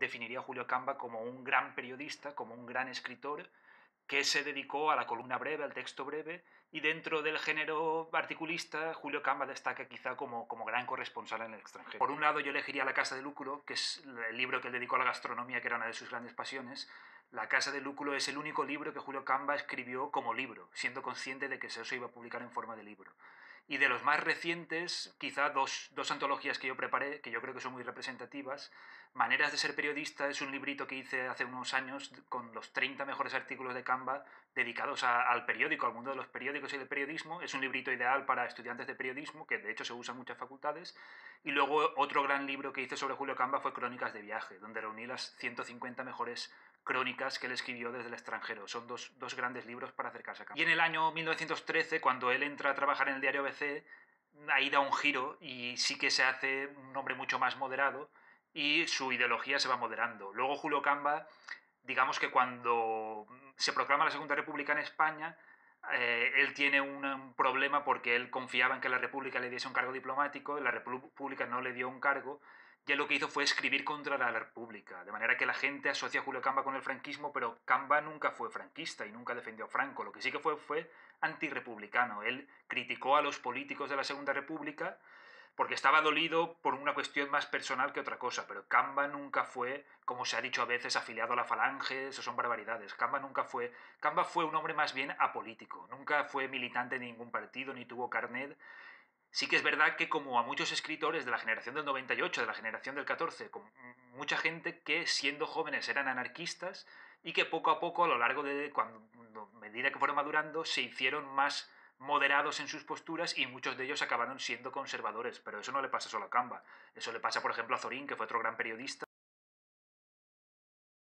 definiría a Julio Camba como un gran periodista, como un gran escritor, que se dedicó a la columna breve, al texto breve, y dentro del género articulista, Julio Camba destaca quizá como, como gran corresponsal en el extranjero. Por un lado, yo elegiría La Casa de Lúculo, que es el libro que él dedicó a la gastronomía, que era una de sus grandes pasiones. La Casa de Lúculo es el único libro que Julio Camba escribió como libro, siendo consciente de que eso se iba a publicar en forma de libro. Y de los más recientes, quizá dos, dos, antologías que yo preparé, que yo creo que son muy representativas. Maneras de ser periodista es un librito que hice hace unos años con los 30 mejores artículos de Canva dedicados al periódico, al mundo de los periódicos y del periodismo. Es un librito ideal para estudiantes de periodismo, que de hecho se usa en muchas facultades. Y luego otro gran libro que hice sobre Julio Camba fue Crónicas de viaje, donde reuní las 150 mejores crónicas que él escribió desde el extranjero. Son dos, dos grandes libros para acercarse a Camba. Y en el año 1913, cuando él entra a trabajar en el diario ABC, ahí da un giro y sí que se hace un hombre mucho más moderado y su ideología se va moderando. Luego Julio Camba, digamos que cuando se proclama la Segunda República en España, eh, él tiene un, un, problema porque él confiaba en que la República le diese un cargo diplomático, la República no le dio un cargo, y él lo que hizo fue escribir contra la República, de manera que la gente asocia a Julio Camba con el franquismo, pero Camba nunca fue franquista y nunca defendió a Franco, lo que sí que fue fue antirrepublicano. Él criticó a los políticos de la Segunda República porque estaba dolido por una cuestión más personal que otra cosa, pero Camba nunca fue, como se ha dicho a veces, afiliado a la falange, eso son barbaridades. Camba nunca fue, Camba fue un hombre más bien apolítico, nunca fue militante de ningún partido ni tuvo carnet. Sí que es verdad que como a muchos escritores de la generación del 98, de la generación del 14, con mucha gente que siendo jóvenes eran anarquistas y que poco a poco a lo largo de cuando medida que fueron madurando se hicieron más moderados en sus posturas y muchos de ellos acabaron siendo conservadores, pero eso no le pasa solo a Camba, eso le pasa por ejemplo a Zorín, que fue otro gran periodista